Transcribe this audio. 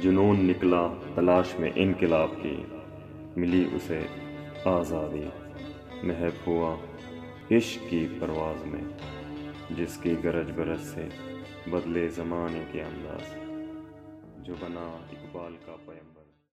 जुनून निकला तलाश में इनकलाब की। मिली उसे आज़ादी। महब हुआ इश्क की परवाज में, जिसकी गरज बरज से बदले ज़माने के अंदाज। जो बना इकबाल का पैम्बर